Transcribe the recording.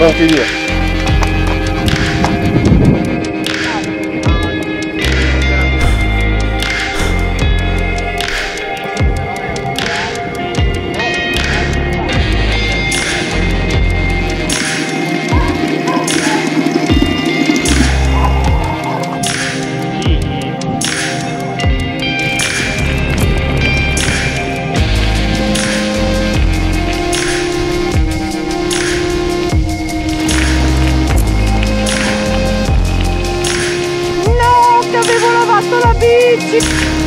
Охренеть. Pastora Beat!